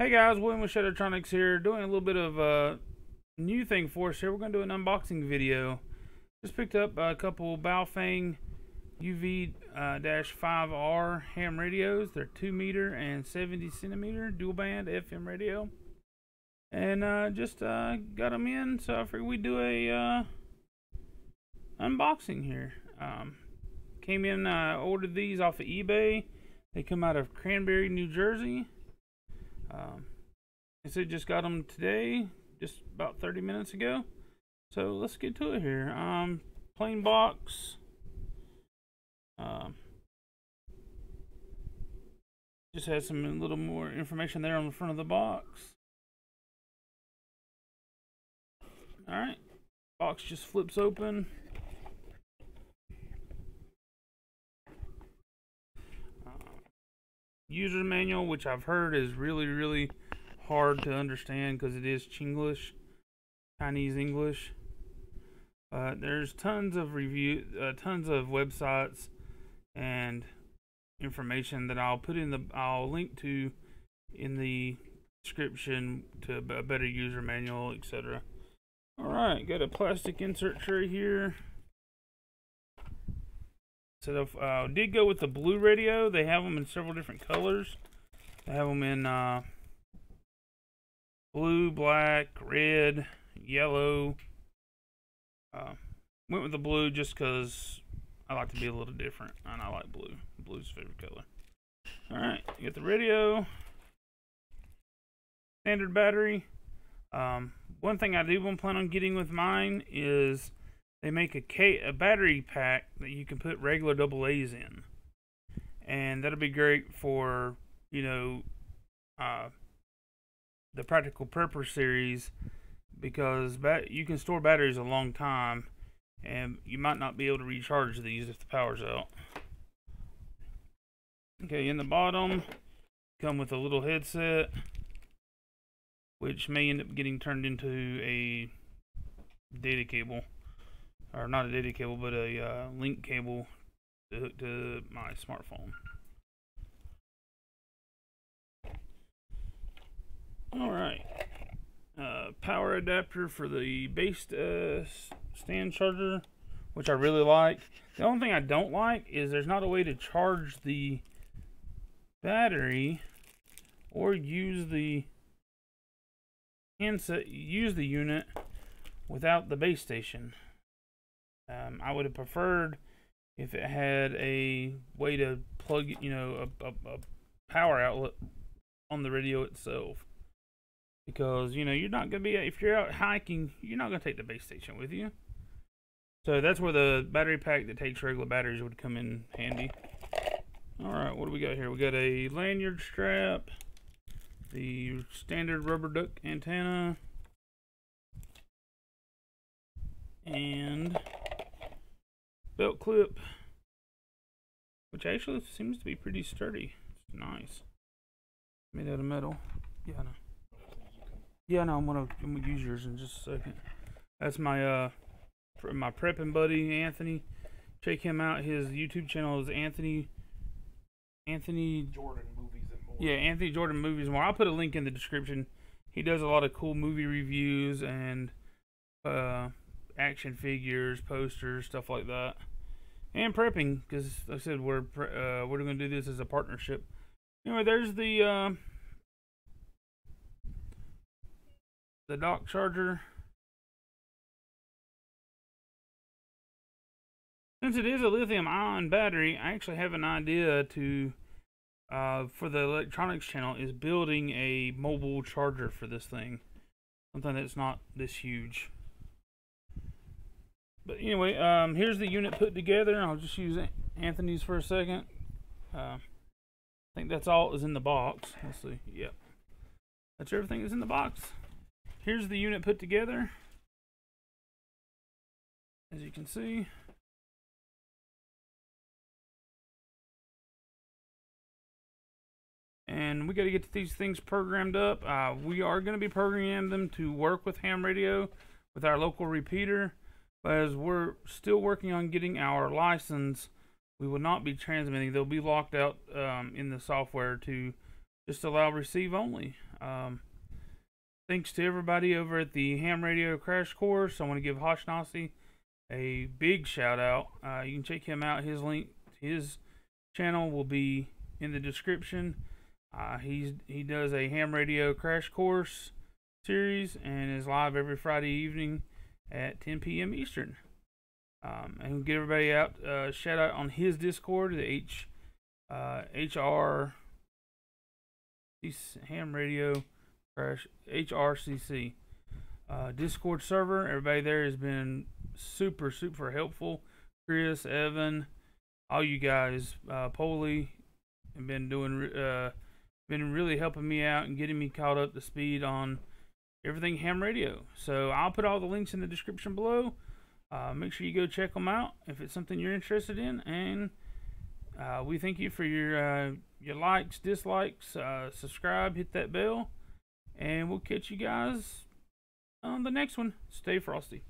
Hey guys, William with Shuttertronics here, doing a little bit of a new thing for us here. We're going to do an unboxing video. Just picked up a couple Baofeng UV-5R uh, ham radios. They're 2 meter and 70 centimeter dual band FM radio. And uh, just uh, got them in, so I figured we'd do a uh, unboxing here. Um, came in, uh, ordered these off of eBay. They come out of Cranbury, New Jersey. Um, I said just got them today, just about 30 minutes ago. So let's get to it here. Um, plain box. Um, just has some little more information there on the front of the box. Alright, box just flips open. User manual, which I've heard is really, really hard to understand because it is Chinglish, Chinese English. Uh, there's tons of review, uh, tons of websites and information that I'll put in the, I'll link to in the description to a better user manual, etc. All right, got a plastic insert tray here. So uh, did go with the blue radio. They have them in several different colors. They have them in uh, blue, black, red, yellow. Uh, went with the blue just because I like to be a little different, and I like blue. Blue's favorite color. All right, you get the radio, standard battery. Um, one thing I do plan on getting with mine is they make a, K, a battery pack that you can put regular double A's in. And that'll be great for, you know, uh, the Practical Prepper series because you can store batteries a long time and you might not be able to recharge these if the power's out. Okay, in the bottom, come with a little headset, which may end up getting turned into a data cable or not a data cable, but a uh, link cable to hook to my smartphone. All right, uh, power adapter for the base uh, stand charger, which I really like. The only thing I don't like is there's not a way to charge the battery or use the handset, use the unit without the base station. Um, I would have preferred if it had a way to plug, you know, a, a, a power outlet on the radio itself. Because, you know, you're not going to be, if you're out hiking, you're not going to take the base station with you. So that's where the battery pack that takes regular batteries would come in handy. Alright, what do we got here? We got a lanyard strap, the standard rubber duck antenna, and belt clip, which actually seems to be pretty sturdy. It's nice. Made out of metal. Yeah, I know. Yeah, no, I'm gonna, I'm gonna use yours in just a second. That's my uh, my prepping buddy Anthony. Check him out. His YouTube channel is Anthony. Anthony Jordan movies and more. Yeah, Anthony Jordan movies and more. I'll put a link in the description. He does a lot of cool movie reviews and uh, action figures, posters, stuff like that and prepping because like I said we're uh, we're going to do this as a partnership. Anyway, there's the uh, the dock charger. Since it is a lithium-ion battery, I actually have an idea to uh, for the electronics channel is building a mobile charger for this thing, something that's not this huge. But anyway, um, here's the unit put together. I'll just use Anthony's for a second. Uh, I think that's all is in the box. Let's see. Yep. That's everything that's in the box. Here's the unit put together. As you can see. And we got to get these things programmed up. Uh, we are going to be programming them to work with ham radio with our local repeater. But as we're still working on getting our license, we will not be transmitting. They'll be locked out um, in the software to just allow receive only. Um, thanks to everybody over at the Ham Radio Crash Course. I want to give Hoshnasi a big shout out. Uh, you can check him out. His link, his channel will be in the description. Uh, he's he does a ham radio crash course series and is live every Friday evening at 10 p.m. Eastern. Um, and get everybody out. Uh, shout out on his Discord, the H uh, HR Ham Radio Crash HRCC uh, Discord server. Everybody there has been super super helpful. Chris, Evan, all you guys, uh, Polly, have been doing uh, been really helping me out and getting me caught up to speed on everything ham radio. So I'll put all the links in the description below. Uh, make sure you go check them out if it's something you're interested in. And uh, we thank you for your uh, your likes, dislikes, uh, subscribe, hit that bell, and we'll catch you guys on the next one. Stay frosty.